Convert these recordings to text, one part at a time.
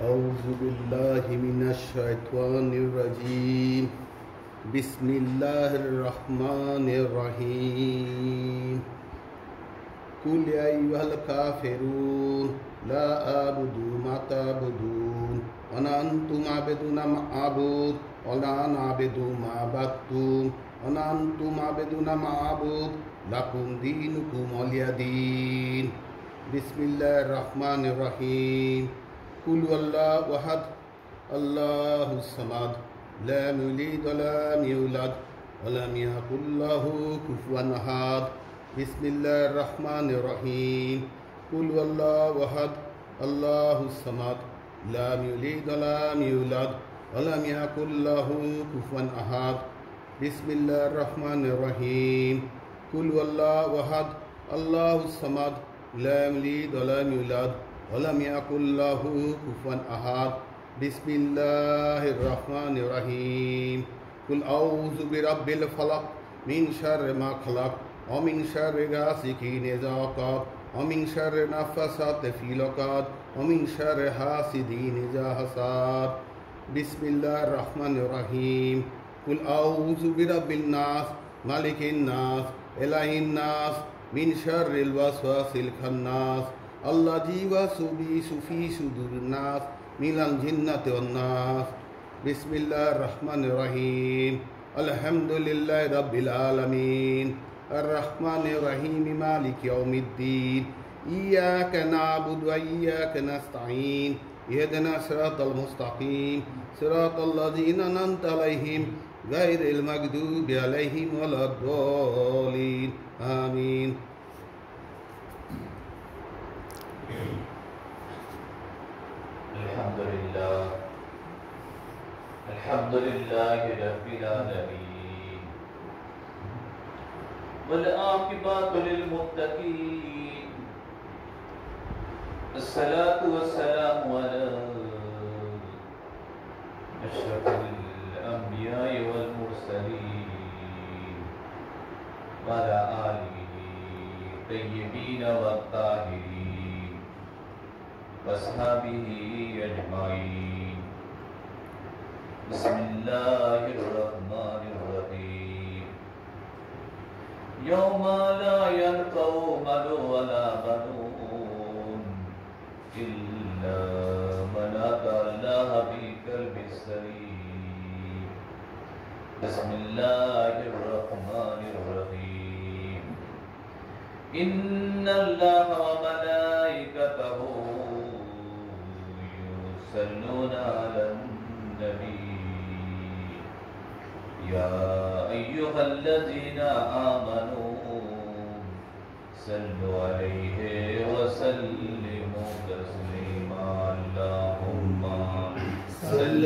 أعوذ بالله من الشيطان الرجيم. بسم الله الرحمن الرحيم. قل يا أيها الكافرون لا أعبد ما تعبدون وأنا أنتم عبدون ما أعبد ولا أنا عبد ما عبدتم وأنا أنتم عبدون ما أعبد لكم دينكم ولي دين. بسم الله الرحمن الرحيم. قل والله أحد الله الصمد لم يلد ولم يولد ولم يكن له كفوا أحد. بسم الله الرحمن الرحيم. قل والله أحد الله الصمد لم يلد ولم يولد ولم يكن له كفوا أحد. بسم الله الرحمن الرحيم. قل والله أحد الله الصمد لم يلد ولم يولد ولم يكن له كفوا أحد. بسم الله الرحمن الرحيم. قل أعوذ برب الفلق من شر ما خلق ومن شر غاسق إذا وقب ومن شر نفسات في العقد ومن شر حاسد إذا حسد. بسم الله الرحمن الرحيم. قل أعوذ برب الناس، ملك الناس، إله الناس، من شر الوسواس الخناس. الذي يوسوس في صدور الناس من الجنة والناس. بسم الله الرحمن الرحيم. الحمد لله رب العالمين. الرحمن الرحيم مالك يوم الدين. إياك نعبد وإياك نستعين. اهدنا الصراط المستقيم. صراط الذين أنعمت عليهم غير المغضوب عليهم ولا الضالين. آمين. الحمد لله الحمد لله رب العالمين. والعاقبة للمتقين. الصلاة والسلام على أشرف الأنبياء والمرسلين. وعلى آله الطيبين والطاهرين. وأصحابه أجمعين. بسم الله الرحمن الرحيم. يوم لا ينفع مال ولا بنون إلا من أتى الله بقلب سليم. بسم الله الرحمن الرحيم. إن الله وملائكته يصلون على النبي يا أيها الذين آمنوا صلوا عليه وسلموا تسليما اللهم صل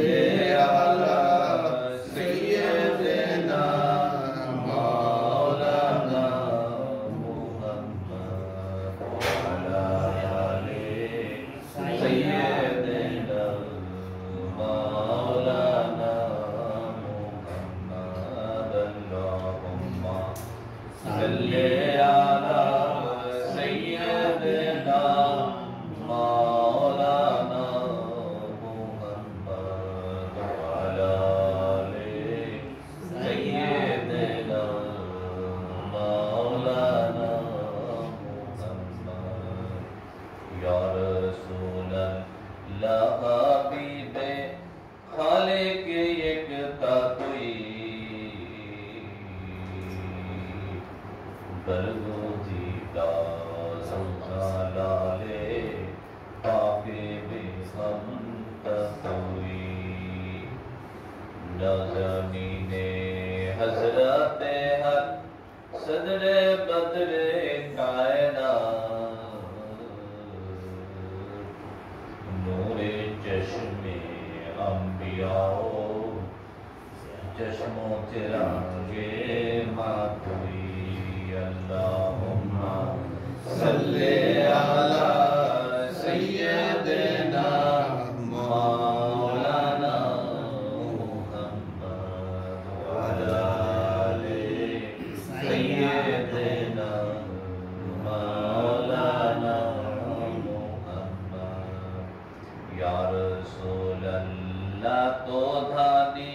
یا رسول اللہ تو دھانی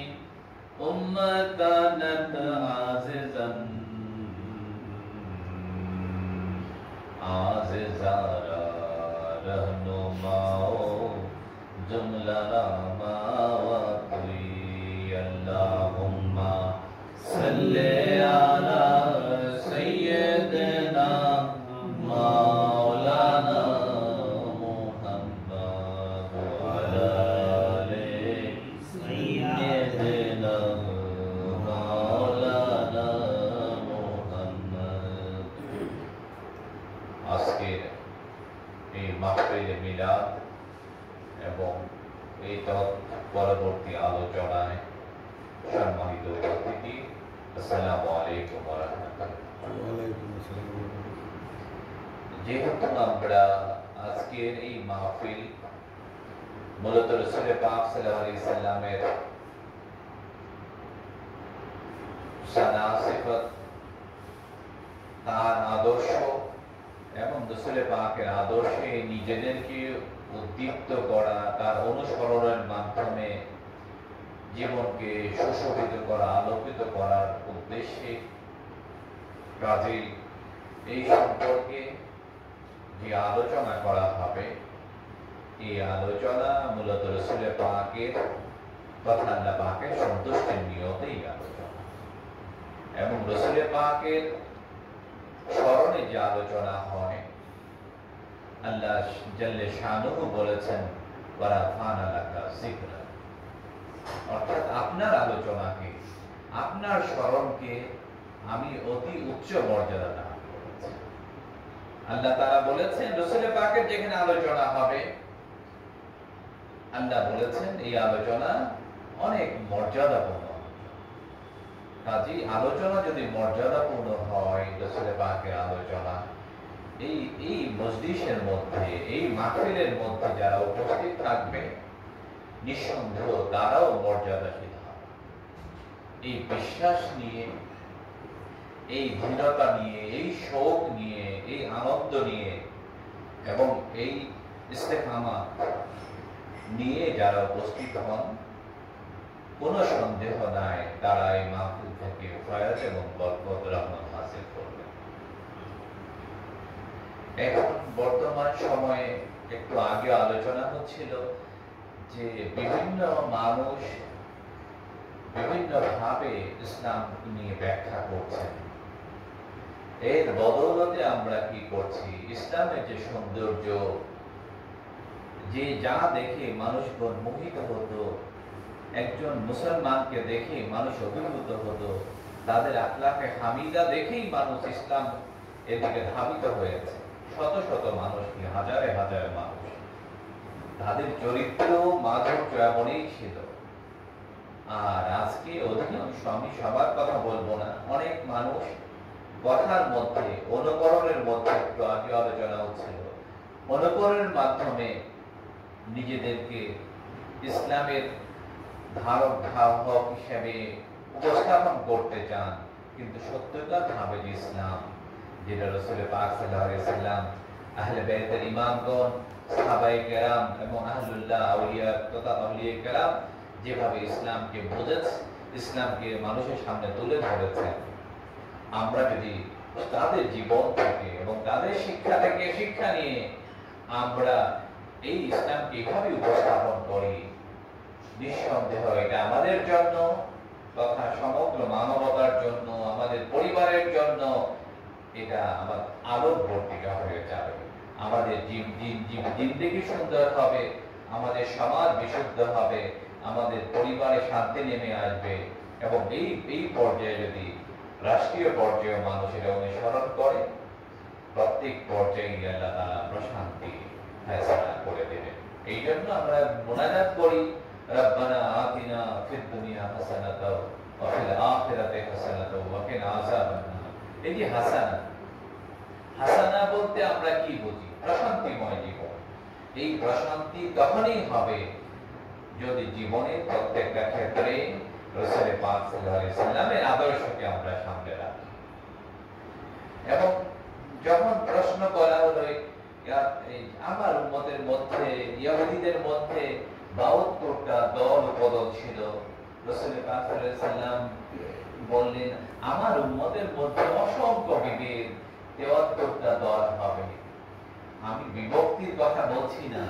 امتانت عزیزن عزیزارا رہنو ماؤ جملہ راما وقی اللہم صلی اللہ আমরা আজকের এই মাহফিল মূলত রসুল পাক সাল্লামের সানা সিফত, তার আদর্শ এবং রসুল পাকের আদর্শে নিজেদেরকে উদ্দীপ্ত করা, তার অনুসরণের মাধ্যমে জীবনকে সুশোভিত করা, আলোকিত করার উদ্দেশ্যে কাজেই এই সম্পর্কে যে আলোচনা করা হবে। এই আলোচনা মূলত রসুল পাকের তথা আল্লাহ পাকের সন্তুষ্টির নিয়তেই আলোচনা। এবং রসুল পাকের স্মরণে যে আলোচনা হয়, আল্লাহ জাল্লে শানুহু বলেছেন ওরা ফান আলাকা জিকরা অর্থাৎ আপনার আলোচনাকে, আপনার স্মরণকে আমি অতি উচ্চ মর্যাদা আল্লাহ তারা বলেছেন রসুল পাকের যেখানে আলোচনা হবে, আল্লাহ বলেছেন এই আলোচনা অনেক মর্যাদাপূর্ণ। কাজী, আলোচনা যদি মর্যাদাপূর্ণ হয় রসুল পাকের আলোচনা, এই এই মসজিদের মধ্যে, এই মাহফিলের মধ্যে যারা উপস্থিত থাকবে, নিঃসন্দেহ তারাও মর্যাদাশীল হবে। এই বিশ্বাস নিয়ে, এই দৃঢ়তা নিয়ে, এই শোক নিয়ে এই আনন্দ নিয়ে এবং এই ইস্তেকামা নিয়ে যারা উপস্থিত হন, কোন সন্দেহ নাই, তারা এই মাহফিল থেকে ফয়াজ এবং বরকত রহমান হাসিল করবে। এখন বর্তমান সময়ে একটু আগে আলোচনা হচ্ছিল যে বিভিন্ন মানুষ বিভিন্ন ভাবে ইসলাম নিয়ে ব্যাখ্যা করছেন। এর বদৌলতে আমরা কি করছি? ইসলামের যে সৌন্দর্য, যে যা দেখে মানুষগণ মোহিত হতো, একজন মুসলমানকে দেখে মানুষ অভিভূত হতো, তাদের আখলাকে হামিদা দেখেই মানুষ ইসলাম এদিকে ধাবিত হয়েছে। শত শত মানুষ কি, হাজারে হাজারে মানুষ। তাদের চরিত্র মাধুর্য এমনই ছিল। আর আজকে অধিকাংশ আমি সবার কথা বলব না। অনেক মানুষ কথার মধ্যে, অনুকরণের মধ্যে একটু আগে আলোচনা হচ্ছিল। অনুকরণের মাধ্যমে নিজেদেরকে ইসলামের ধারক ধারক হিসেবে উপস্থাপন করতে চান। কিন্তু সত্যকার ভাবে যে ইসলাম, যেটা রসুল পাক সাল্লাম আহলে বাইতের ইমামগণ, সাহাবায়ে কেরাম এবং আহলুল্লাহ আউলিয়া তথা আউলিয়া কেরাম যেভাবে ইসলামকে বুঝেছে, ইসলামকে মানুষের সামনে তুলে ধরেছেন আমরা যদি তাদের জীবন থেকে এবং তাদের শিক্ষা থেকে শিক্ষা নিয়ে আমরা এই ইসলামকে এভাবে উপস্থাপন করি, নিঃসন্দেহ এটা আমাদের জন্য তথা সমগ্র মানবতার জন্য, আমাদের পরিবারের জন্য এটা আমার আলোক বর্তিকা হয়ে যাবে। আমাদের জিন্দিগি সুন্দর হবে, আমাদের সমাজ বিশুদ্ধ হবে, আমাদের পরিবারে শান্তি নেমে আসবে এবং এই এই পর্যায়ে যদি রাষ্ট্রীয় পর্যায়ে মানুষ এটা অনুসরণ করে। প্রত্যেক পর্যায়ে আল্লাহ প্রশান্তি ফয়সালা করে এই জন্য আমরা মোনাজাত করি, রব্বানা আতিনা দুনিয়া হাসানাতাও ওয়া ফিল আখিরাতি হাসানাতাও ওয়া কিনা এই যে হাসানা হাসানা বলতে আমরা কি বুঝি? প্রশান্তিময় জীবন। এই প্রশান্তি তখনই হবে যদি জীবনে প্রত্যেকটা ক্ষেত্রে রসুলের পাক সাল্লামের আদর্শকে আমরা সামনে রাখি। এবং যখন প্রশ্ন করা হলো আমার উম্মতের মধ্যে, ইহুদিদের মধ্যে বাহাত্তরটা দল উপদল ছিল? রসুল সাল্লাম বললেন, আমার উম্মতের মধ্যে অসংখ্য বিভেদ তেয়াত্তরটা দল হবে। আমি বিভক্তির কথা বলছি না।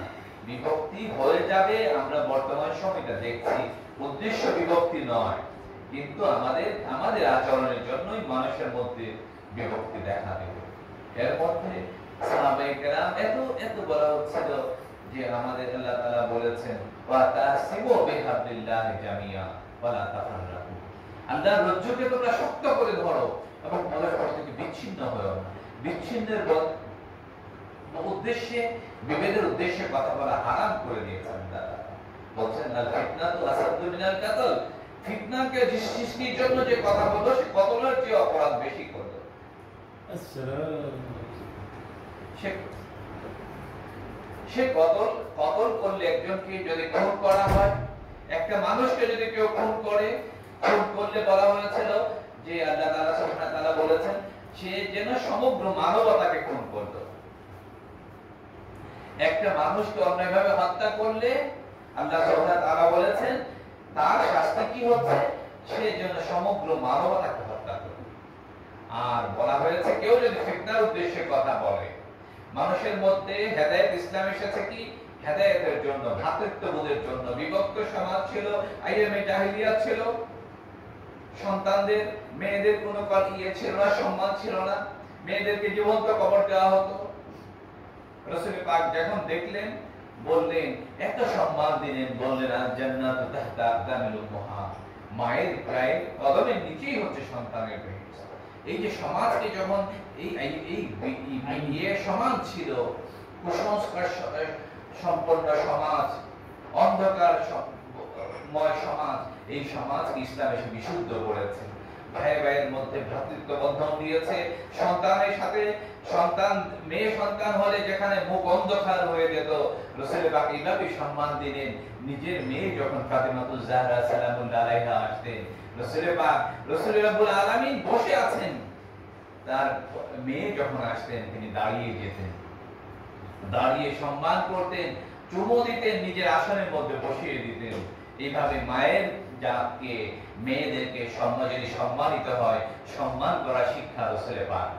বিভক্তি হয়ে যাবে, আমরা বর্তমান সময়টা দেখছি। উদ্দেশ্য বিভক্তি নয়, কিন্তু আমাদের আমাদের আচরণের জন্যই মানুষের মধ্যে বিভক্তি দেখা দেবে। এর মধ্যে এত এত বলা হচ্ছিল যে আমাদের আল্লাহ বলেছেন এবং বিচ্ছিন্ন উদ্দেশ্যে, বিভেদের উদ্দেশ্যে কথা বলা হারাম করে দিয়েছেন। বলছেন আল ফিতনা তো আসাদু মিনাল কাতল। ফিতনাকে সৃষ্টির জন্য যে কথা বলল সে কতলের চেয়ে অপরাধ বেশি করল? সে সে কতল? কতল করলে একজনকে যদি খুন করা হয়? একটা মানুষকে যদি কেউ খুন করে খুন করলে বলা হয়েছিল যে আল্লাহ তাআলা সুবহানাহু তাআলা বলেছেন সে যেন সমগ্র মানবতাকে খুন করল। একটা মানুষকে অন্যায়ভাবে হত্যা করলে আল্লাহ তাআলা বলেছেন, তার শাস্তি কি হচ্ছে? সে যেন সমগ্র মানবতাকে হত্যা করে আর বলা হয়েছে, কেউ যদি ফিতনার উদ্দেশ্যে কথা বলে, মানুষের মধ্যে হেদায়েত ইসলাম এসেছে কি? হেদায়েতের জন্য, ভ্রাতৃত্ববোধের জন্য। বিভক্ত সমাজ ছিল, আইএমএ জাহিলিয়াত ছিল। সন্তানদের, মেয়েদের কোনো ইয়ে ছিল না, সম্মান ছিল না। মেয়েদেরকে জীবন্ত কবর দেওয়া হতো। রসুল পাক যখন দেখলেন বললেন, এত সম্মান দিলেন বললেন, আজ জান্নাতু তাহতা আকদামিল উম্মাহাত মায়ের প্রায় কদমের নিচেই হচ্ছে সন্তানের পেট এই যে সমাজকে যখন এই এই ইয়ে সমাজ ছিল, কুসংস্কার সম্পন্ন সমাজ, অন্ধকার ময় সমাজ, এই সমাজ ইসলাম এসে বিশুদ্ধ করেছে। ভাই ভাইয়ের মধ্যে ভ্রাতৃত্ব বন্ধন দিয়েছে, সন্তানের সাথে সন্তান, মেয়ে সন্তান হলে যেখানে মুখ অন্ধকার হয়ে যেত রসুল এইভাবে সম্মান দিলেন। নিজের মেয়ে যখন জাহরা আলাইহা আসতেন রসুল রসুল রাব্বুল আলামিন বসে আছেন। তার মেয়ে যখন আসতেন, তিনি দাঁড়িয়ে যেতেন। দাঁড়িয়ে সম্মান করতেন, চুমো দিতেন, নিজের আসনের মধ্যে বসিয়ে দিতেন। এইভাবে মায়ের জাতকে, মেয়েদেরকে সম্মান যদি সম্মানিত হয়, সম্মান করা শিক্ষা রসুলে পাক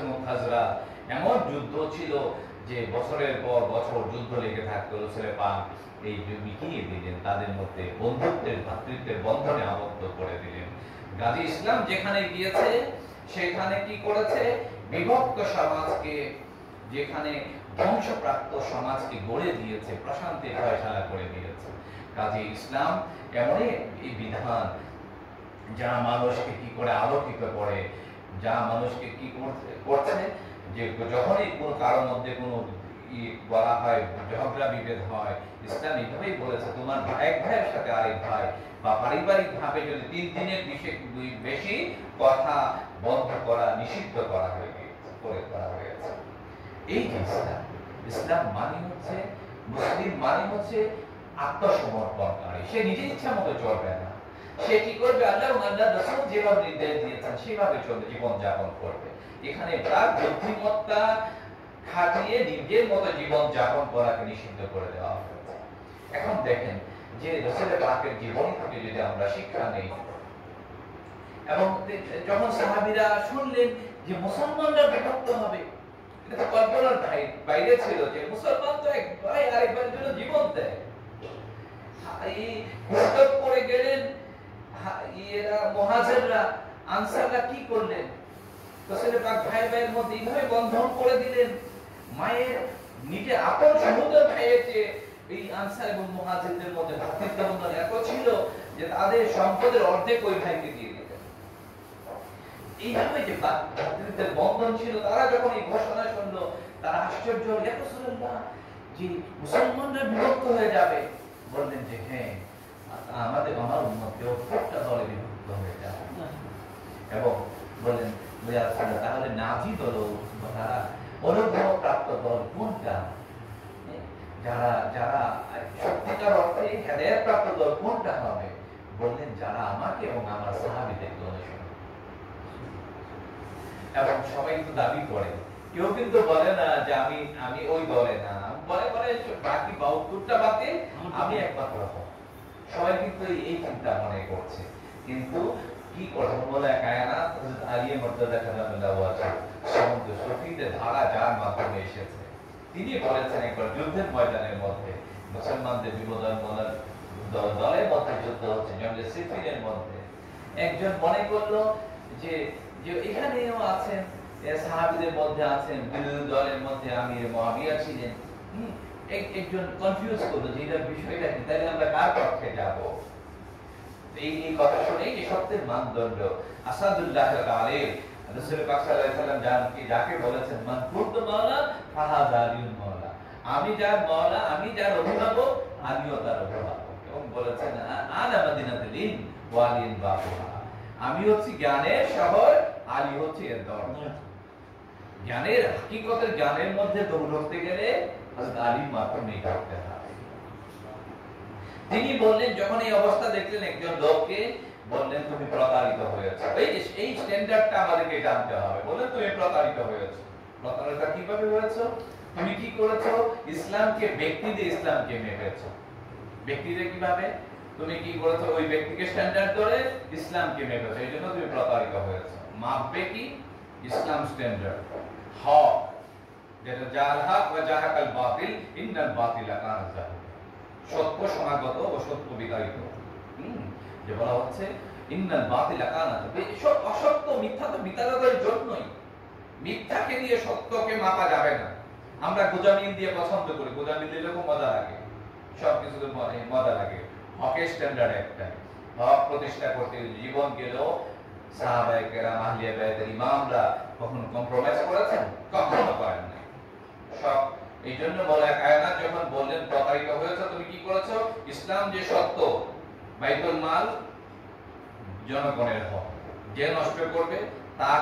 এবং খাজরাত এমন যুদ্ধ ছিল যে বছরের পর বছর যুদ্ধ লেগে থাকতো এই মিটিয়ে দিলেন? তাদের মধ্যে বন্ধুত্বের, ভাতৃত্বের বন্ধনে আবদ্ধ করে দিলেন। গাজী ইসলাম যেখানে গিয়েছে, সেখানে কি করেছে? বিভক্ত সমাজকে, যেখানে ধ্বংসপ্রাপ্ত সমাজকে গড়ে দিয়েছে প্রশান্তি ফয়সালা করে দিয়েছে। কাজে ইসলাম এমনই এই বিধান, যা মানুষকে কি করে আলোকিত করে যা মানুষকে কি করছে যে যখনই কোনো কারোর মধ্যে কোনো বলা হয়, ঝগড়া, বিভেদ হয়, ইসলাম এইভাবেই বলেছে, তোমার এক ভাইয়ের সাথে আরেক ভাই, বা পারিবারিক ভাবে যদি তিন দিনের বেশি কথা বন্ধ করা, নিষিদ্ধ করা হয়ে করে করা হয়েছে এই যে ইসলাম ইসলাম মানে হচ্ছে, মুসলিম মানে হচ্ছে আত্মসমর্পণকারী সে নিজের ইচ্ছা মতো চলবে না। সে কি করবে? আল্লাহ আল্লাহ রসুল যেভাবে নির্দেশ দিয়েছেন, সেভাবে চলবে জীবন যাপন করবে। এখানে তার বুদ্ধিমত্তা খাটিয়ে নিজের মতো জীবন যাপন করাকে নিষিদ্ধ করে দেওয়া হয়েছে এখন দেখেন যে রসুলের পাকের জীবন থেকে যদি আমরা শিক্ষা নেই, এবং যখন সাহাবিরা শুনলেন যে মুসলমানরা বিভক্ত হবে, এটা তো কল্পনার বাইরে ছিল যে মুসলমান তো এক ভাই আরেকবার জন্য জীবন দেয়। এই করে গেলেন ইয়েরা মহাজেররা আনসাররা কি করলেন? পাক ভাই ভাইয়ের মধ্যে এইভাবে বন্ধন করে দিলেন। মায়ের নিজে আপন এই আনসার এবং মহাজিরদের মধ্যে বন্ধন এত ছিল যে তাদের সম্পদের অর্ধেক ওই ভাইকে দিয়ে এইভাবে যে ভ্রাতৃত্বের বন্ধন ছিল, তারা যখন এই ঘোষণা শুনলো, তারা আশ্চর্য হল যে মুসলমানরা বিভক্ত হয়ে যাবে। বললেন যে হ্যাঁ আমাদের, আমার উন্মতেও প্রত্যেকটা দলে বিভক্ত হয়ে যাবে এবং বললেন বুঝা তাহলে নাজি দল তারা অনুগ্রহ প্রাপ্ত দল কোনটা যারা যারা সত্যিকার অর্থে হেদায়ত প্রাপ্ত দল কোনটা হবে বললেন যারা আমাকে এবং আমার সাহাবিদেরকে অনুসরণ এবং সবাই কিন্তু দাবি করে কেউ কিন্তু বলে না যে আমি আমি ওই দলে না বলে বলে বাকি বাহাত্তরটা বাদে আমি একমাত্র হব সবাই কিন্তু এই চিন্তা মনে করছে কিন্তু কি করছেন বলে কায়নাত হযরত আলী মুর্তজা কালামুল্লাহ আছে সমুদ্র সফিদের ধারা যার মাধ্যমে এসেছে তিনি বলেছেন একবার যুদ্ধের ময়দানের মধ্যে, মুসলমানদের মধ্যে যুদ্ধ হচ্ছে সিফিনের মধ্যে। একজন মনে করল যে এখানেও আছেন সাহাবিদের মধ্যে আছেন দলের মধ্যে আমির মুয়াবিয়া ছিলেন। একজন কনফিউজ করল যে এটা বিষয়টা কি? তাহলে আমরা কার পক্ষে যাব? এই এই কথা শুনে যে সত্যের মানদণ্ড আসাদুল্লাহ আলাইহি, রাসূল যাকে বলেছেন, মান মাওলা। আমি যার মাওলা, আমি যার অভিভাবক, আমিও তার অভিভাবক। এবং বলেছেন আনা মাদিনাতুল ইলম, ওয়া বাবুহা আমি হচ্ছি জ্ঞানের শহর আলী হচ্ছে এর দরজা জ্ঞানের, হাকিকতের জ্ঞানের মধ্যে দৌড়তে গেলে হযরত আলীর মাধ্যমে করতে হবে তিনি বললেন, যখন এই অবস্থা দেখলেন একজন লোককে, বললেন, তুমি প্রতারিত হয়েছো। এই এই স্ট্যান্ডার্ডটা আমাদেরকে জানতে হবে। বললেন, তুমি প্রতারিত হয়েছো। প্রতারিত কীভাবে হয়েছো? তুমি কি করেছ? ইসলামকে ব্যক্তি দিয়ে ইসলামকে মেপেছো। ব্যক্তিদের কীভাবে? তুমি কি করেছ? ওই ব্যক্তিকে স্ট্যান্ডার্ড ধরে ইসলামকে মেপেছো। এই জন্য তুমি প্রতারিত হয়েছো। মাপবে কি? ইসলাম স্ট্যান্ডার্ড হক। যেটা জাল হক, ওয়া জাহাকাল বাতিল, ইন্নাল বাতিলা কানা জাহুক সত্য সমাগত ও সত্য বিতাড়িত। যে বলা হচ্ছে, ইন্নাল বাতিলা কানা সব অসত্য মিথ্যা তো বিতাড়িতের জন্যই। মিথ্যাকে দিয়ে সত্যকে মাপা যাবে না। আমরা গোজামিল দিয়ে পছন্দ করি। গোজামিল দিলে খুব মজা লাগে। সব কিছু মজা লাগে। হকের স্ট্যান্ডার্ড একটা। হক প্রতিষ্ঠা করতে জীবন গেলেও সাহাবায়ে কেরাম বাইতের ইমামরা কখনো কম্প্রোমাইজ করেছেন? কখনো করেন নাই। সব এই জন্য বলা কায়নাত যখন বললেন, প্রতারিত হয়েছে, তুমি কি করেছ? ইসলাম যে সত্য, বাইতুল মাল জনগণের হক। যে নষ্ট করবে, তার,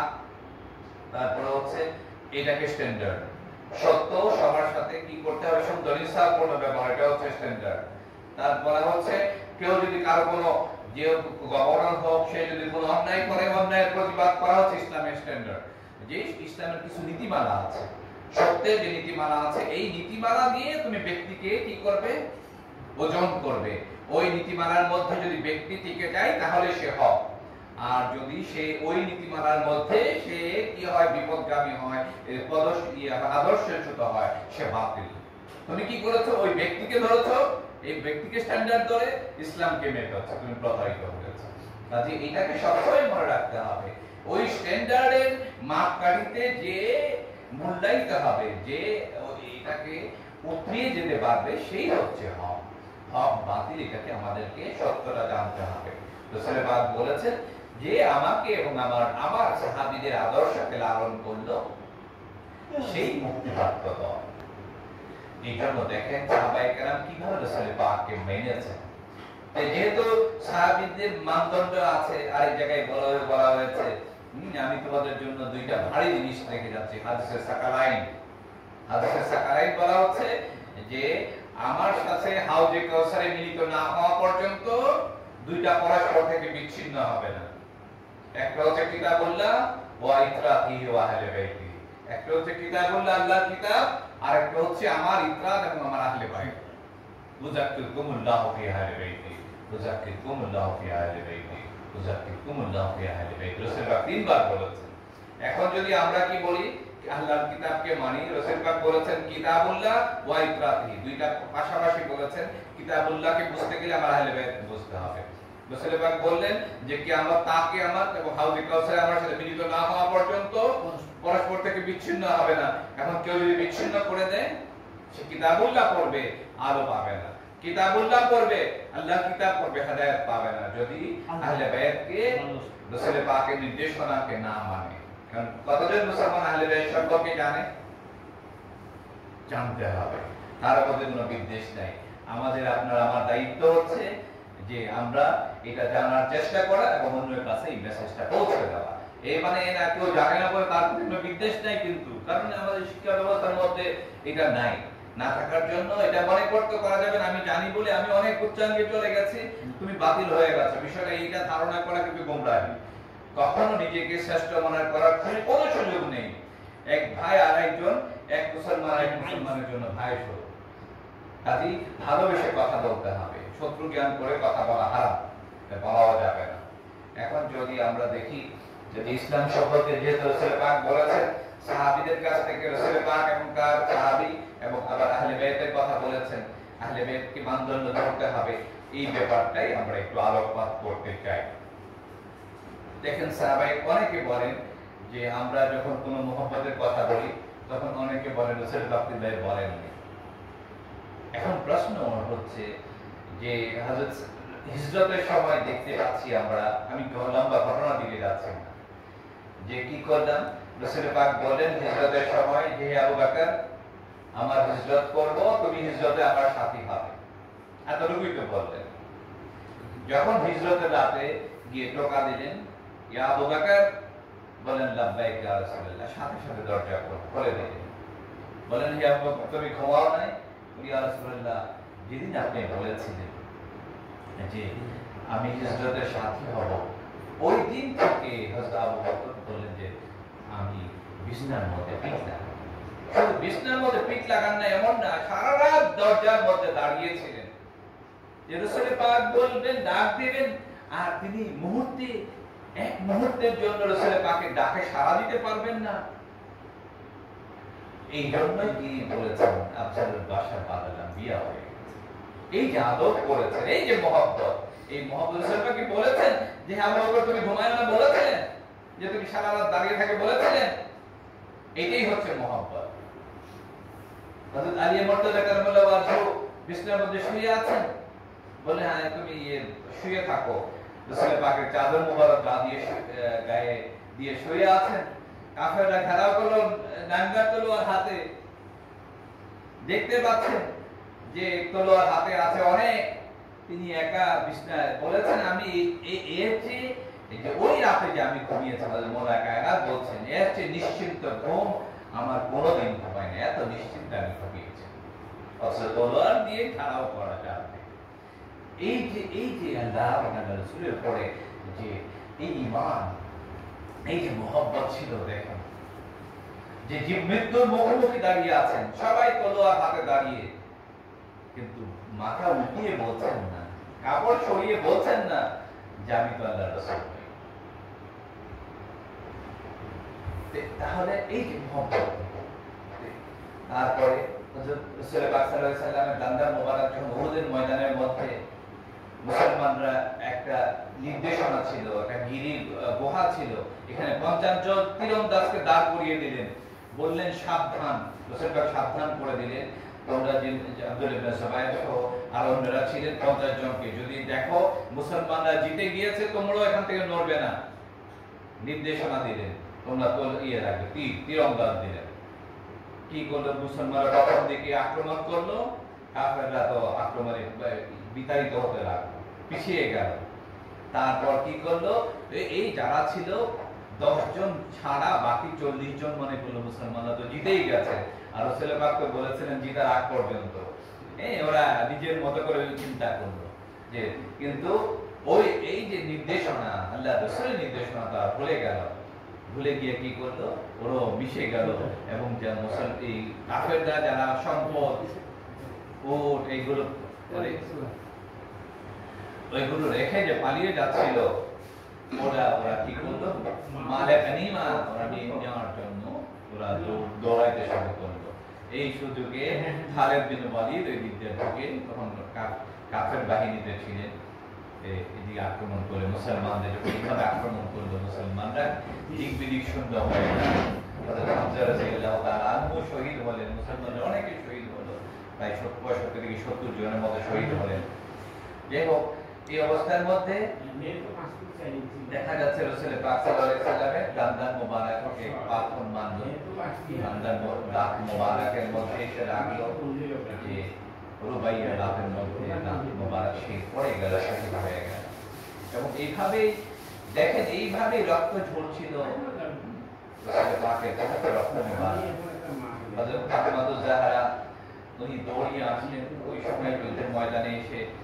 তারপরে হচ্ছে, এটাকে স্ট্যান্ডার্ড সত্য, সবার সাথে কি করতে হবে সুন্দর ইনসাফপূর্ণ ব্যবহার এটা হচ্ছে স্ট্যান্ডার্ড তারপরে হচ্ছে, কেউ যদি কারও কোনো যে গভর্নর হোক, সে যদি কোনো অন্যায় করে, অন্যায়ের প্রতিবাদ করা হচ্ছে, ইসলামের স্ট্যান্ডার্ড যে ইসলামের কিছু নীতিমালা আছে, সত্যের যে নীতিমালা আছে, এই নীতিমালা দিয়ে তুমি ব্যক্তিকে কি করবে? ওজন করবে। ওই নীতিমালার মধ্যে যদি ব্যক্তি টিকে যায়, তাহলে সে হক। আর যদি সে ওই নীতিমালার মধ্যে সে কি হয়, বিপদগামী হয় আদর্শচ্যুত হয়, সে বাতিল। তুমি কি করেছ? ওই ব্যক্তিকে ধরেছো। এই ব্যক্তিকে স্ট্যান্ডার্ড ধরে ইসলামকে মেপে হচ্ছে তুমি প্রতারিত কাজে এটাকে সবসময় মনে রাখতে হবে। ওই স্ট্যান্ডার্ডের যে মূল্যায়িত হবে, যে এটাকে যেতে পারবে, সেই হচ্ছে হক। হক বাতিল, এটাকে আমাদেরকে সত্যটা জানতে হবে। সেলেবাদ বলেছেন যে আমাকে এবং আমার আমার সাহাবিদের আদর্শকে লালন করল, সেই মুক্তিপ্রাপ্ত দল এই দেখেন সাহাবাই কেরাম কীভাবে পাককে মেনেছেন। যেহেতু সাহাবিদের মানদণ্ড আছে জায়গায় বলা বলা হয়েছে আমি তোমাদের জন্য দুইটা ভারী জিনিস রেখে যাচ্ছি, হাদিসের সাকালাইন হাদিসের সাকালাইন বলা হচ্ছে যে, আমার সাথে হাউজে মিলিত না হওয়া পর্যন্ত দুইটা পরস্পর থেকে বিচ্ছিন্ন হবে না। একটা হচ্ছে কিতাবুল্লাহ ওয়া ইতরাফিহি ওয়া আহলে বাইতি। একটা হচ্ছে কিতাবুল্লাহ আল্লাহর কিতাব আর একটা হচ্ছে আমার ইতরাত এবং আমার আহলে বাইত। মুজাক্কিরকুমুল্লাহ ফি আহলে বাইতি মুজাক্কিরকুমুল্লাহ ফি আহলে বাইতি মুজাক্কিরকুমুল্লাহ ফি আহলে বাইতি। রাসূল পাক তিনবার বলেছেন। এখন যদি আমরা কি বলি আল্লাহর কিতাবকে মানি, রাসূল পাক বলেছেন কিতাবুল্লাহ ওয়া ইতরাতিহি দুইটা পাশাপাশি বলেছেন কিতাবুল্লাহকে বুঝতে গেলে আমার আহলে বাইত বুঝতে হবে। রাসূল বললেন যে কি আমরা তাকে আমার এবং হাউজে কাউসারে আমার সাথে মিলিত না হওয়া পর্যন্ত পরস্পর থেকে বিচ্ছিন্ন হবে না। এখন কেউ যদি বিচ্ছিন্ন করে দেয়, সে কিতাবুল্লাহ পড়বে পাবে না। কিতাবুল্লাহ পড়বে, আল্লাহ কিতাব পড়বে পাবে না। যদি আহলে বাইতকে পাকের নির্দেশনাকে না মানে। কারণ কতজন মুসলমান আহলে বাইত সম্পর্কে জানে? জানতে হবে। তার কোনো বিদ্বেষ নাই। আমাদের আপনার, আমার দায়িত্ব হচ্ছে যে আমরা এটা জানার চেষ্টা করা এবং অন্যের কাছে এই মেসেজটা পৌঁছে দেওয়া। এই মানে না কেউ জানে না বলে তার কোনো বিদ্বেষ নাই কিন্তু, কারণ আমাদের শিক্ষা ব্যবস্থার মধ্যে এটা নাই। না থাকার জন্য এটা মনে করতে করা যাবে না, আমি জানি বলে আমি অনেক উচ্চাঙ্গে চলে গেছি, তুমি বাতিল হয়ে গেছো। বিষয়টা এইটা ধারণা করা কিন্তু গোমরাহি। কখনো নিজেকে শ্রেষ্ঠ মনে করার কোনো সুযোগ নেই। এক ভাই আর একজন, এক মুসলমান এক মুসলমানের জন্য ভাই স্বরূপ কাজী ভালোবেসে কথা বলতে হবে। শত্রু জ্ঞান করে কথা বলা হারাম। বলাও যাবে না। এখন যদি আমরা দেখি যদি ইসলাম সম্পর্কে যেহেতু রসুল পাক বলেছেন, সাহাবীদের কাছ থেকে রসুল পাক এবং তার সাহাবী এবং আবার আহলে বেতের কথা বলেছেন, আহলে বেতকে মানদণ্ড ধরতে হবে? এই ব্যাপারটাই আমরা একটু আলোকপাত করতে চাই। দেখেন সাহাবাই অনেকে বলেন যে আমরা যখন কোনো মোহাম্মদের কথা বলি, তখন অনেকে বলেন রসুল বাপ্তি ভাই বলেন এখন প্রশ্ন হচ্ছে যে হিজরতের সময় দেখতে পাচ্ছি আমরা, আমি লম্বা ঘটনা দিকে যাচ্ছি। যে কি করলাম? রসুল পাক বলেন, হিজরতের সময় যে আবু আমার হিজরত করব, তুমি হিজরতে আমার সাথী হবে। এতটুকুই তো বললেন। যখন হিজরতের রাতে গিয়ে টোকা দিলেন, ইয়া আবু বলেন, লাব্বাইক ইয়া সাথে সাথে দরজা দিলেন। বলেন, হে আবু তুমি ঘুমাও নাই? ইয়া যেদিন আপনি বলেছিলেন যে আমি হিজরতের সাথী হব, ওই দিন থেকে হযরত আবু বকর বললেন যে আমি মধ্যে পিঠ মধ্যে পিঠ লাগান না, এমন না সারা রাত দরজার মধ্যে দাঁড়িয়েছিলেন। পাক বলবেন, ডাক দিবেন, আর তিনি মুহূর্তে, এক মুহূর্তের জন্য পাকের ডাকে সাড়া দিতে পারবেন না। এই জন্যই তিনি বলেছেন, আফজালুল বাসার বাদালাম বিয়া হয়ে। এই যে আদব করেছেন এই যে মহব্বত, এই মহব্বত কি বলেছেন? যে হ্যাঁ বকর তুমি ঘুমায় না বলেছিলেন, যে তুমি সারা রাত দাঁড়িয়ে থাকে বলেছিলেন, এটাই হচ্ছে মহব্বত। আলী মুর্তজা মধ্যে শুয়ে আছেন। বলে হ্যাঁ তুমি ইয়ে শুয়ে থাকো। রাসূল পাকের চাদর মোবারক গা দিয়ে গায়ে দিয়ে শুয়ে আছেন। কাফেররা ঘেরাও করল নাঙ্গা তলোয়ার হাতে। দেখতে পাচ্ছেন যে তলোয়ার হাতে আছে অনেক, তিনি একা বিছনায় বলেছেন, আমি ওই রাতে যে আমি ঘুমিয়েছি, আমাদের মোলা কায়নাত বলছেন এর চেয়ে নিশ্চিন্ত ঘুম আমার কোনোদিন ঘুমায় না এত নিশ্চিন্ত আমি ঘুমিয়েছি। অথচ তলোয়ার দিয়ে খাড়াও করা যাবে এই যে এই যে আল্লাহ রসুলের যে এই ইমান এই যে ছিল, দেখেন, যে মৃত্যুর মুখোমুখি দাঁড়িয়ে আছেন, সবাই তলোয়ার হাতে দাঁড়িয়ে কিন্তু মাথা উঠিয়ে বলছেন না, কাপড় সরিয়ে বলছেন না, যে আমি তো আল্লাহ রসুল। তাহলে এই যে তারপরে ময়দানের মধ্যে মুসলমানরা একটা নির্দেশনা ছিল, একটা গিরি গুহা ছিল, এখানে পঞ্চাশ জন দাঁড় করিয়ে দিলেন। বললেন, সাবধান সাবধান করে দিলেন। ছিলেন পঞ্চাশ জনকে যদি দেখো মুসলমানরা জিতে গিয়েছে তোমরাও এখান থেকে নড়বে না নির্দেশনা দিলেন তোমরা ইয়ে রাখবে, তীর দিলেন কি করল মুসলমানরা দিকে আক্রমণ করল কাফেররা তো আক্রমণে বিতাড়িত হতে লাগল পিছিয়ে গেল। তারপর কি করল? এই যারা ছিল দশ জন ছাড়া বাকি চল্লিশ জন মনে করল মুসলমানরা তো জিতেই গেছে। আর তো বলেছিলেন জিতার আগ পর্যন্ত। ওরা নিজের মতো করে চিন্তা করল যে, কিন্তু ওই, এই যে নির্দেশনা আল্লাহ রসুলের নির্দেশনা তারা ভুলে গেল। ভুলে গিয়ে কি করল? ওরও মিশে গেল এবং যা মুসল, এই কাফেররা যারা সম্পদ ওট এইগুলো ওইগুলো রেখে যে পালিয়ে যাচ্ছিল, ওরা ওরা কি করল? মালে গানিমা ওরা নিয়ে নেওয়ার জন্য ওরা দৌড়াইতে শুরু করল। এই সুযোগে খালেদ বিন ওয়ালিদ ওই দিয়ে তখন কাফের বাহিনীতে ছিলেন। এদিকে আক্রমণ করে মুসলমানদের এইভাবে আক্রমণ করল মুসলমানরা। দিক বিদিক শূন্য হয়ে শহীদ হলেন মুসলমানদের অনেকে শহীদ হলো। প্রায় পঁয়ষট্টি থেকে সত্তর জনের মতো শহীদ হলেন। যাই হোক, এই অবস্থার মধ্যে দেখা যাচ্ছে রসুল পাক সাল্লাল্লাহু আলাইহি মোবারকের মধ্যে এসে লাগল যে রুবাইয়া মধ্যে মোবারক সেই পড়ে গেল হয়ে গেল। এবং এইভাবে দেখেন এইভাবে রক্ত ঝরছিল। রক্ত মোবারক? উনি দৌড়িয়ে আসলেন। ওই সময় যুদ্ধের ময়দানে এসে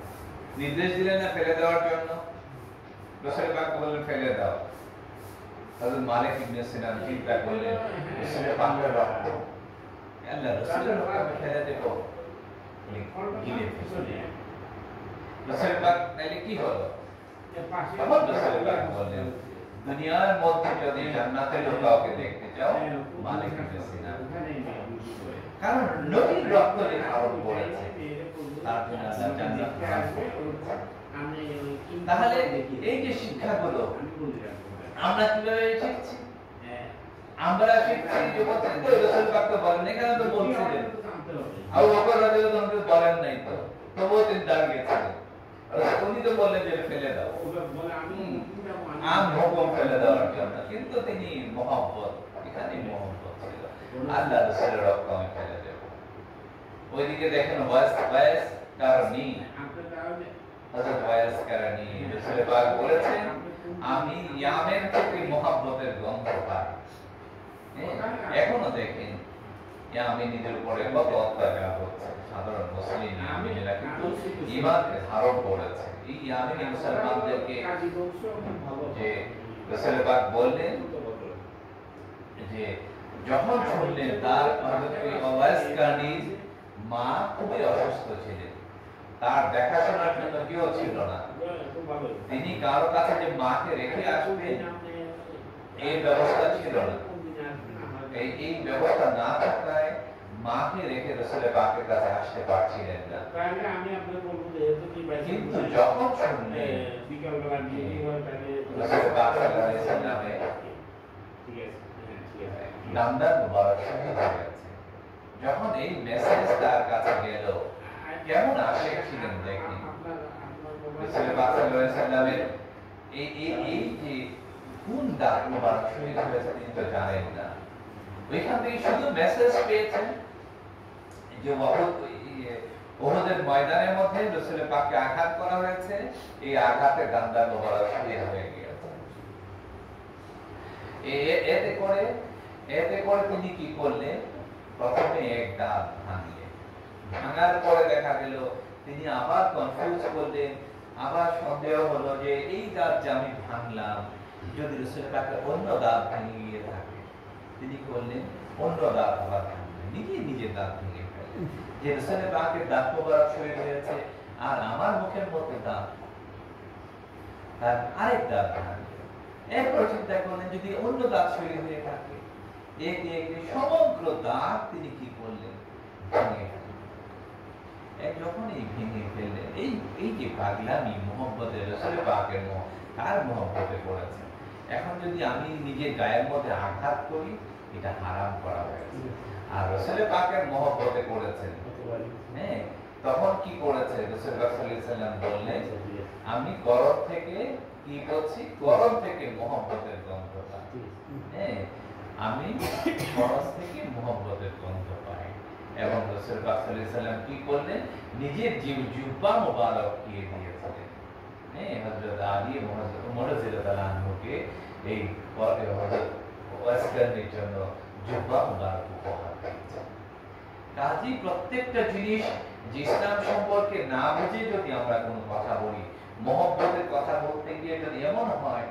নির্দেশ দিলেন না ফেলে দেওয়ার জন্য? রসুল পাক বললেন ফেলে দাও। হযরত মালিক ইবনে সিনান চিন্তা করলেন রসুল পাকের রক্ত আল্লাহ রসুলের আমি ফেলে দেব। গিলে পাক তাইলে কি হলো? তখন রসুল পাক বললেন দুনিয়ার মধ্যে যদি জান্নাতের কাউকে দেখতে চাও, মালিক ইবনে সিনান কারণ নবীর রক্ত ধারণ করেছে তাহলে এই যে শিক্ষাগুলো, আমরা কীভাবে শিখছি? আমরা শিখছি রসুল বলেন এখানে তো বলছিলেন? আনহু বলেন নাই তো। তবুও তিনি গেছিলেন উনি তো বললেন যে ফেলে দাও। আম হুকুম ফেলে দেওয়ার জন্য। কিন্তু তিনি মহব্বত এখানে মহব্বত ছিল। আল্লাহ রসুলের রক্ত ফেলে ওইদিকে দেখেন ওয়াস ওয়াস কারণী। হযরত ওয়াস কারণী রসুল পাক বলেছেন আমি ইয়ামের থেকে মহব্বতের গন্ধ পাই। হ্যাঁ, এখনও দেখেন ইয়ামিনীদের উপরে কত অত্যাচার হচ্ছে। সাধারণ মুসলিম ইয়ামিনীরা কিন্তু ইমানকে ধারণ করেছে। এই ইয়ামিনী মুসলমানদেরকে যে রসুল পাক বললেন যে যখন শুনলেন তার ওয়াইস কারণীর মা খুবই অসুস্থ ছিলেন। তার দেখাশোনার জন্য কেউ ছিল না। তিনি কারও কাছে যে মাকে রেখে আসবেন এই ব্যবস্থা ছিল না। এই এই ব্যবস্থা না থাকায় মাকে রেখে রসুল পাকের কাছে আসতে পারছিলেন না। কিন্তু যখন শুনলেন রসুল দামদার মুবারক হয়ে গেছে। যখন এই মেসেজ তার কাছে গেল, কেমন আশেক ছিলেন ওহদের ময়দানের মধ্যে আঘাত করা হয়েছে, এই আঘাতে দান্দার মোবারক হয়ে গিয়েছে। এতে করে এতে করে তিনি কি করলেন? প্রথমে এক দাঁত ভাঙলেন। ভাঙার পরে দেখা গেল, তিনি আবার কনফিউজ করলেন। আবার সন্দেহ হলো যে এই দাঁত যে আমি ভাঙলাম, যদি রসুল পাকের অন্য দাঁত ভেঙে গিয়ে থাকে, তিনি করলেন অন্য দাঁত আবার ভাঙলেন নিজে নিজে দাঁত ভেঙে ফেললেন। যে রসুল পাকের দাঁত মোবারক শরীর হয়েছে, আর আমার মুখের মধ্যে দাঁত তার আরেক দাঁত ভাঙলেন এরপর চিন্তা করলেন, যদি অন্য দাঁত শরীর হয়ে থাকে সমগ্র দাঁত তিনি কি করলেন? যখন এই ভেঙে ফেললেন, এই এই যে পাগলামি মোহাম্মদের তার মোহাম্মতে পড়েছে? এখন যদি আমি নিজের গায়ের মধ্যে আঘাত করি, এটা হারাম করা হয়েছে আর রসুল পাকের মোহাম্মতে পড়েছেন হ্যাঁ তখন কি করেছে রসুল বললেন, আমি গরম থেকে কি করছি? গরম থেকে মোহাম্মতের গন্ধ হ্যাঁ আমি গরম থেকে মোহাম্মতের গন্ধ পাই। এবং রসুল সাল্লাম কি করলেন? নিজের জিব জুব্বা মোবারক দিয়ে দিয়েছিলেন জুব্বা প্রত্যেকটা জিনিস সম্পর্কে না বুঝে যদি আমরা কোনো কথা বলি মহব্বতের কথা বলতে গিয়ে যদি এমন হয়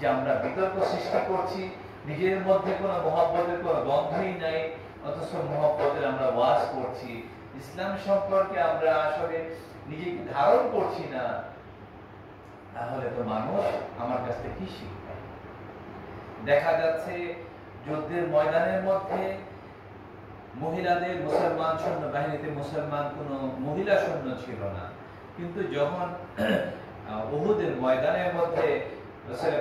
যে আমরা বিতর্ক সৃষ্টি করছি নিজের মধ্যে কোনো মহব্বতের কোনো গন্ধই নাই, অথচ মহব্বতের আমরা ওয়াজ করছি। ইসলাম সম্পর্কে আমরা আসলে নিজেকে ধারণ করছি না। তাহলে তো মানুষ আমার কাছ থেকে কি শিখবে? দেখা যাচ্ছে যুদ্ধের ময়দানের মধ্যে মহিলাদের মুসলমান সৈন্য বাহিনীতে মুসলমান কোনো মহিলা সৈন্য ছিল না। কিন্তু যখন উহুদের ময়দানের মধ্যে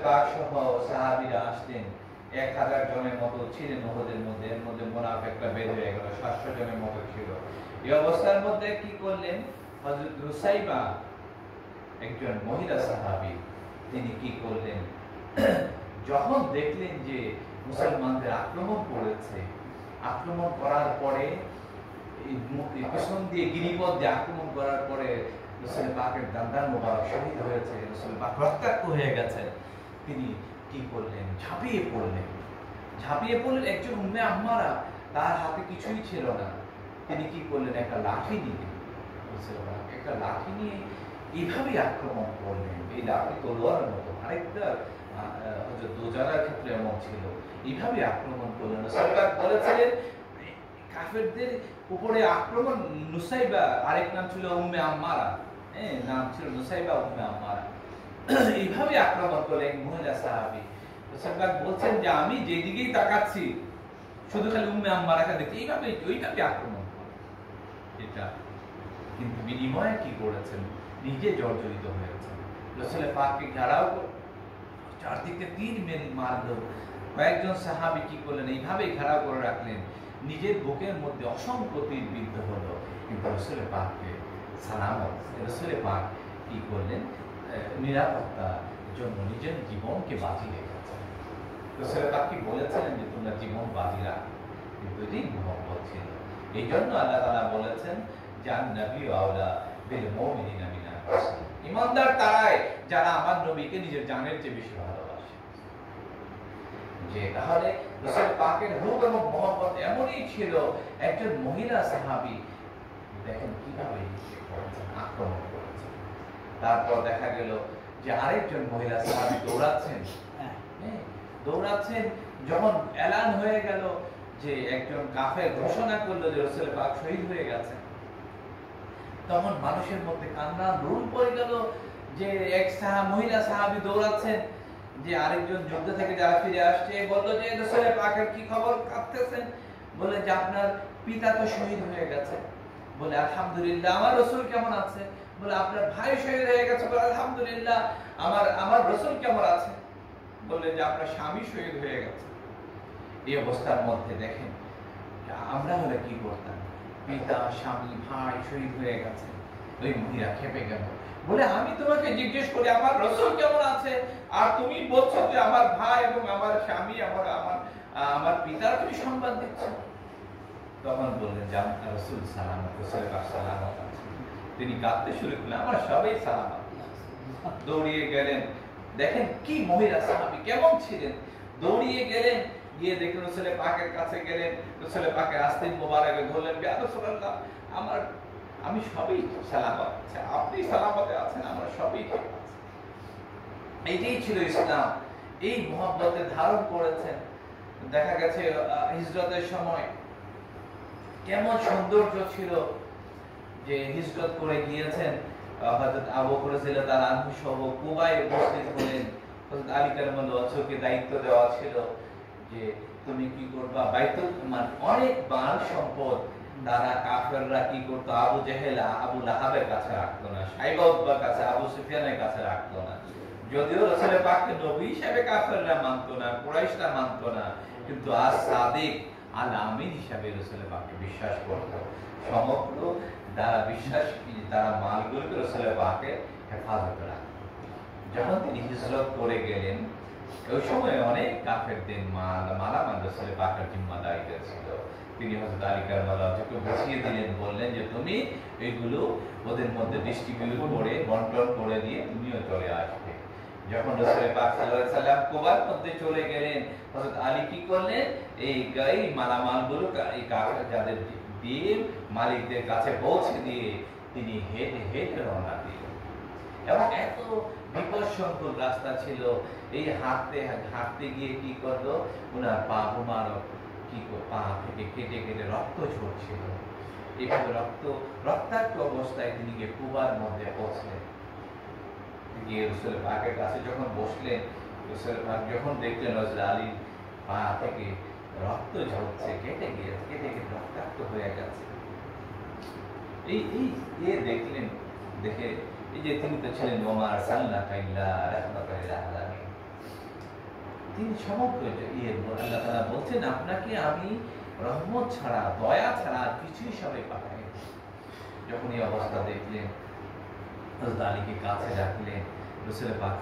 পাক সহ সাহাবীরা আসতেন এক হাজার জনের মতো ছিলেন উহুদের মধ্যে, এর মধ্যে মোনাফেকরা বের হয়ে গেল, সাতশো জনের মতো ছিল। এই অবস্থার মধ্যে কি করলেন? হযরত রুসাইবা একজন মহিলা সাহাবী, তিনি কি করলেন? যখন দেখলেন যে মুসলমানদের আক্রমণ করেছে, আক্রমণ করার পরে পেছন দিয়ে গিরিপথ দিয়ে আক্রমণ করার পরে রসুল পাকের দান্দার মোবারক শহীদ হয়েছে, রসুল পাক রক্তাক্ত হয়ে গেছে তিনি কি করলেন? ঝাঁপিয়ে পড়লেন। ঝাঁপিয়ে পড়লেন একজন উম্মে আম্মারা তার হাতে কিছুই ছিল না। তিনি কি করলেন? একটা লাঠি নিলেন। একটা লাঠি নিয়ে এইভাবেই আক্রমণ করলেন? এই লাঠি তলোয়ারের মতো। আরেকটা দোজারার ক্ষেত্রে এমন ছিল। এইভাবে আক্রমণ করলেন। পাক বলেছিলেন, কাফেরদের উপরে আক্রমণ, নুসাইবা, আরেক নাম ছিল উম্মে আম্মারা হ্যাঁ নাম ছিল নুসাইবা উম্মে আম্মারা এইভাবে আক্রমণ করলেন মহিলা সাহাবী। রসুলবাগ বলছেন যে আমি যেদিকেই তাকাচ্ছি, শুধু খালি উম্মে আম্মারাকে দেখি, এইভাবে ওইভাবে আক্রমণ করে। এটা কিন্তু বিনিময়ে কি করেছেন? নিজে জর্জরিত হয়েছেন। রসুল পাককে ঘেরাও চারদিকে তিন মেল মারল। কয়েকজন সাহাবি কি করলেন? এইভাবে ঘেরাও করে রাখলেন। নিজের বুকের মধ্যে অসংখ্য তীর বিদ্ধ হলো। কিন্তু রসুলের পাককে সালামত রসুলের পাক কি করলেন? নিরাপত্তার জন্য নিজের জীবনকে বাজি রেখেছেন তো পাক কি বলেছিলেন যে, তোমরা জীবন বাজি রাখো। কিন্তু এটাই মোহাম্মত ছিল। এই জন্য আল্লাহ তাআলা বলেছেন, জান নবী আওলা বিল মুমিনিনা মিন ইমানদার তারাই যারা আমার নবীকে নিজের জানের চেয়ে বেশি ভালোবাসে। যে তাহলে রসুল পাকের রূপ এবং মোহাম্মত এমনই ছিল, একজন মহিলা সাহাবী। দেখেন কীভাবে আক্রমণ। তারপর দেখা গেল যে আরেকজন মহিলা সাহাবী দৌড়াচ্ছেন। হ্যাঁ, দৌড়াচ্ছেন যখন এলান হয়ে গেল যে একজন কাফের ঘোষণা করল যে রসুল পাক শহীদ হয়ে গেছে তখন মানুষের মধ্যে কান্না রুল পড়ে গেল যে এক সাহা মহিলা সাহাবী দৌড়াচ্ছেন যে আরেকজন যুদ্ধ থেকে যারা ফিরে আসছে বলল যে রসুল পাকের কি খবর? কাঁদতেছেন। বলে যে আপনার পিতা তো শহীদ হয়ে গেছে। বলে আলহামদুলিল্লাহ আমার রসুল কেমন আছে? বলে, আপনার ভাই শহীদ হয়ে গেছে বলে, আলহামদুলিল্লাহ, আমার আমার রসুল কেমন আছে? বললে যে, আপনার স্বামী শহীদ হয়ে গেছে। এই অবস্থার মধ্যে দেখেন আমরা হলে কি করতাম? পিতা, স্বামী, ভাই শহীদ হয়ে গেছে। ওই মহিলা খেপে গেল। বলে, আমি তোমাকে জিজ্ঞেস করি, আমার রসুল কেমন আছে? আর তুমি বলছো যে, আমার ভাই এবং আমার স্বামী, আমার আমার আমার পিতার তুমি সম্মান দিচ্ছ? তখন বললেন যে আমার রসুল সালামত রসুল সালামত আছে। তিনি কাঁদতে শুরু করলেন, আমার সবাই সালামত দৌড়িয়ে গেলেন। দেখেন কি মহিলা সাহাবী, কেমন ছিলেন? দৌড়িয়ে গেলেন, গিয়ে দেখলেন পাকের কাছে গেলেন পাকে মোবারকে ধরলেন আমার, আমি সবই সালামত আপনি সালামতে আছেন, আমরা সবই এইটাই ছিল ইসলাম। এই মোহাম্মতে ধারণ করেছেন। দেখা গেছে হিজরতের সময় কেমন সৌন্দর্য ছিল যে হিজরত করে গিয়েছেন হযরত আবু বকর রাদিয়াল্লাহু আনহু সহ কুবায় উপস্থিত হলেন। হযরত আলী কারামাল্লাহু ওয়াজহকে দায়িত্ব দেওয়া ছিল যে, তুমি কি করবা? বাইতুল মাল, অনেক মাল সম্পদ তারা কাফেররা কি করতো? আবু জেহেল আবু লাহাবের কাছে রাখতো না সাইবা কাছে, আবু সুফিয়ানের কাছে রাখতো না। যদিও রসুল পাককে নবী হিসেবে কাফেররা মানতো না, কুরাইশরা মানতো না, কিন্তু আজ সাদিক আল আমিন হিসাবে রসুল পাককে বিশ্বাস করতো। সমগ্র তারা বিশ্বাস তারা মালগুলোকে রসুল পাকে হেফাজতে রাখতো। যখন তিনি হিজরত করে গেলেন, ওই সময় অনেক কাফেরদের মাল, মালামাল রসুলের পাকের জিম্মাদারিতে ছিল। তিনি হযরত আলী কারবালাহকে বুঝিয়ে দিলেন, বললেন যে, তুমি এইগুলো ওদের মধ্যে ডিস্ট্রিবিউট করে, বন্টন করে দিয়ে তুমিও চলে আসবে। যখন রসুল পাক সাল্লাল্লাহু আলাইহি সাল্লাম কুবার মধ্যে চলে গেলেন, হযরত আলী কি করলেন? এই গাই মালামালগুলো এই কাফের যাদের দিয়ে মালিকদের কাছে পৌঁছে দিয়ে তিনি হেঁটে হেঁটে রওনা দিলেন। এবং এত বিপদসংকুল রাস্তা ছিল, এই হাঁটতে হাঁটতে গিয়ে কি করল? ওনার পা হুমারক কি পা থেকে কেটে কেটে রক্ত ঝরছিল। এইভাবে রক্ত, রক্তাক্ত অবস্থায় তিনি গিয়ে কুবার মধ্যে পৌঁছলেন। গিয়ে কাছে যখন বসলেন যখন দেখলেন পা থেকে রক্ত ঝরছে, কেটে গিয়ে, কেটে কেটে রক্তাক্ত হয়ে যাচ্ছে। এই এই এ দেখলেন, দেখে এই যে তিনি তো ছিলেন সাল্লাহ কাইল্লা তিনি সমগ্র ইয়ে আল্লাহ তাআলা বলছেন, আপনাকে আমি রহমত ছাড়া, দয়া ছাড়া কিছুই সবাই পাঠাই যখন এই অবস্থা দেখলেন হযরত আলীকে কাছে রসুল পাক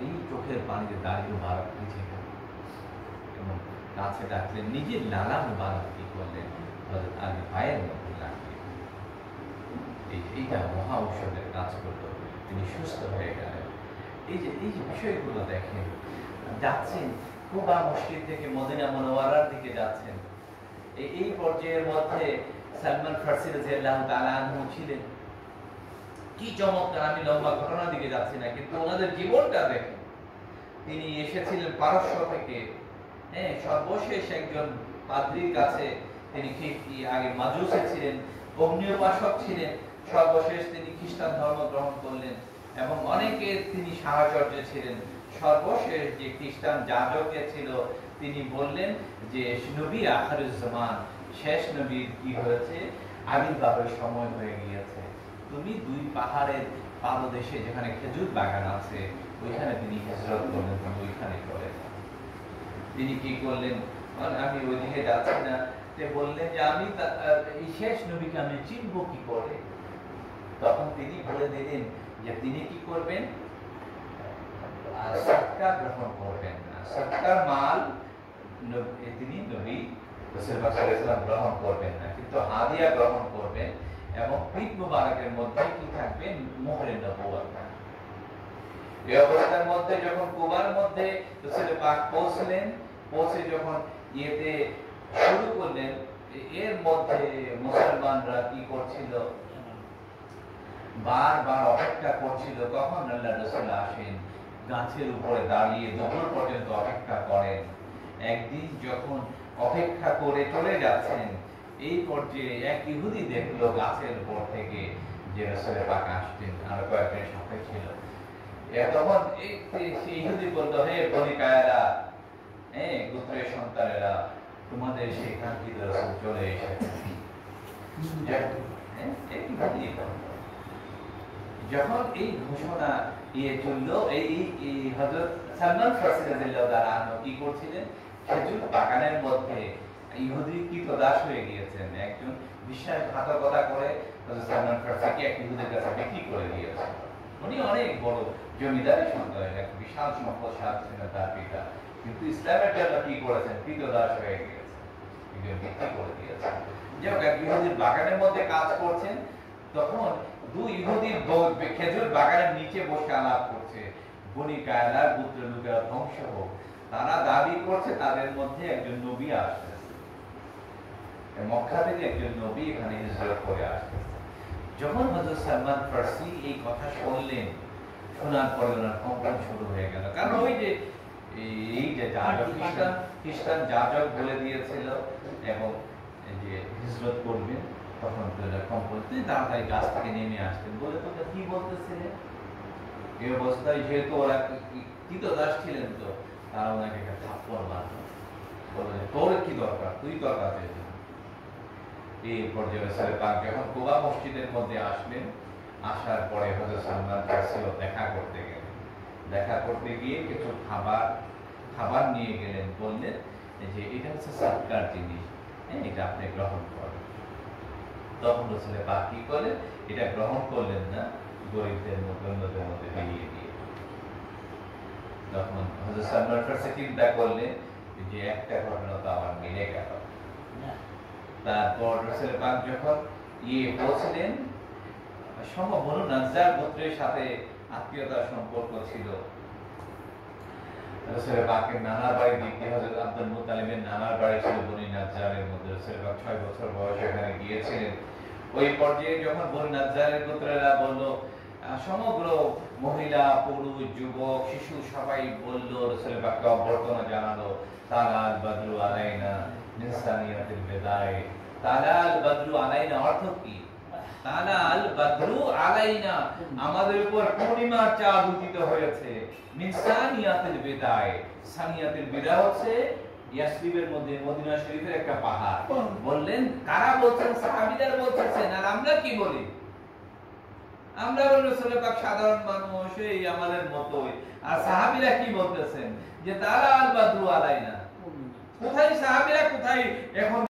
এই চোখের পানিতে দাঁড়িয়ে এবং কাছে ডাকলেন নিজের লালা মুবারক কি করলেন হযরত আলী পায়ের মধ্যে এইটা মহা ঔষধের কাজ করল। তিনি সুস্থ হয়ে গেলেন। এই যে, এই বিষয়গুলো দেখেন, যাচ্ছেন কুবা মসজিদ থেকে মদিনা মনোয়ারার দিকে যাচ্ছেন। এই পর্যায়ের মধ্যে সালমান ফার্সি রাদিয়াল্লাহু তাআলা ছিলেন। কি চমৎকার, আমি লম্বা ঘটনার দিকে যাচ্ছি না, কিন্তু ওনাদের জীবনটা দেখেন। তিনি এসেছিলেন পারস্য থেকে। হ্যাঁ সর্বশেষ একজন পাদ্রির কাছে তিনি আগে মাজুসে ছিলেন অগ্নি উপাসক ছিলেন, সর্বশেষ তিনি খ্রিস্টান ধর্ম গ্রহণ করলেন এবং অনেকে তিনি সাহচর্য ছিলেন। সর্বশেষ যে খ্রিস্টান যাজকে ছিল, তিনি বললেন যে, নবী আখারুজ্জামান, শেষ নবীর কি হয়েছে? আবির্ভাবের সময় হয়ে গিয়েছে। তুমি দুই পাহাড়ের পাদদেশে যেখানে খেজুর বাগান আছে, ওইখানে তিনি হিজরত করলেন ওইখানে যান। তিনি কি করলেন? আমি ওইদিকে যাচ্ছি না। তে বললেন যে, আমি এই শেষ নবীকে আমি চিনব কি করে? তখন তিনি বলে দিলেন যে, তিনি কি করবেন? সৎকা গ্রহণ করবেন সৎকার মাল তিনি নবী রসুল গ্রহণ করবেন না, কিন্তু হাদিয়া গ্রহণ করবেন। এবং পিঠ মুবারকের মধ্যে কি থাকবে? মোহরে নবুয়ত এই অবস্থার মধ্যে যখন কুবার মধ্যে রসুল পাক পৌঁছলেন, পৌঁছে যখন ইয়েতে শুরু করলেন, এর মধ্যে মুসলমানরা কি করছিল? বারবার অপেক্ষা করছিল কখন আল্লাহ রসুল আসেন, গাছের উপরে দাঁড়িয়ে দুপুর পর্যন্ত অপেক্ষা করেন। একদিন যখন অপেক্ষা করে চলে যাচ্ছেন এই পর্যায়ে এক ইহুদি দেখল গাছের উপর থেকে যে রসুলের পাক আরও সাথে ছিল। তখন ইহুদি বলতো হে বনিকায়েরা হ্যাঁ গোত্রের সন্তানেরা, তোমাদের রসুল চলে হ্যাঁ। যখন এই ঘোষণা ইয়ে চলল, এই এই সালমান রাদিয়াল্লাহু কি করছিলেন? খেজুর বাগানের মধ্যে ইহুদি কৃতদাস হয়ে গিয়েছেন একজন বিশ্বাসঘাতকতা করে সালমান এক ইহুদির কাছে বিক্রি করে দিয়েছেন উনি অনেক বড় জমিদারি সন্তান, এক বিশাল সম্পদশালী ছিলেন তার পিতা। কিন্তু ইসলামের জন্য কি করেছেন? কৃতদাস হয়ে গিয়েছেন বিক্রি করে দিয়েছেন এক ইহুদির বাগানের মধ্যে কাজ করছেন, তখন দুই ইহুদি ব- খেজুর বাগানের নিচে বসে আলাপ করছে। বনি কায়লার পুত্র লোকেরা ধ্বংস হোক, তারা দাবি করছে তাদের মধ্যে একজন নবী এই মক্কা থেকে একজন নবী এখানে হিজরত করে আসতেছে যখন হযরত সালমান ফার্সি এই কথা শুনলেন শোনার পরে ওনার কম্পন শুরু হয়ে গেল। কারণ ওই যে এই- যে যাজক খ্রিস্টান খ্রিস্টান যাজক বলে দিয়েছিল এবং যে হিজরত করবেন তখন তো এটা কম্পন তিনি তাড়াতাড়ি গাছ থেকে নেমে আসতেন বলে তোকে কি বলতেছিলে এই অবস্থায় যেহেতু ওরা কৃতদাস ছিলেন তো তারা ওনাকে একটা থাপ্পড় মারল। বলল তোর কি দরকার? তুই দরকার পেয়েছিস এই পর্যায়ে সালে পাক যখন কুবা মসজিদের মধ্যে আসলেন আসার পরে হযরত সালমান ফার্সিও দেখা করতে গেলেন। দেখা করতে গিয়ে কিছু খাবার খাবার নিয়ে গেলেন, বললেন যে এটা হচ্ছে সৎকার জিনিস হ্যাঁ এটা আপনি গ্রহণ করেন। তখন রসুলে পাক কি করলেন? এটা গ্রহণ করলেন না, গরিবদের মধ্যে, অন্যদের মধ্যে বিলিয়ে দিয়ে। তখন হযরত সালমান ফার্সি চিন্তা করলেন যে একটা ঘটনা তো আমার মিলে গেল। তারপর রসুল পাক যখন ইয়ে পৌঁছলেন, সম্ভব বনু নাজ্জার গোত্রের সাথে আত্মীয়তার সম্পর্ক ছিল। রসুল পাকের নানার বাড়ি দিকে হযরত আব্দুল মুত্তালিবের নানার বাড়ি ছিল বনি মধ্যে। রসুল পাক ছয় বছর এখানে গিয়েছিলেন। ওই পর্যায়ে যখন বনি নাজ্জারের গোত্রেরা বলল সমগ্র মহিলা, পুরুষ, যুবক, শিশু সবাই বলল রসুল পাককে অভ্যর্থনা জানালো, তালাল বাদরু আলাইনা। ইনসানিয়াতিল বিদায় তালা আল বদরু আলাইনা অর্থ কি? তালা আল বদরু আলাইনা আমাদের উপর পূর্ণিমার চাঁদ উদিত হয়েছে। বিদায় বিদা হচ্ছে ইয়াসরিবের মধ্যে মদিনা শরীফের একটা পাহাড়। বললেন কারা বলছেন? সাহাবীদের বলতেছেন আর আমরা কি বলি? আমরা বলি রাসূল পাক সাধারণ মানুষ এই আমাদের মতোই। আর সাহাবীরা কি বলতেছেন? যে তারা আল বাদরু আলাইনা। কোথায়? সাহাবীরা কোথায়? এখন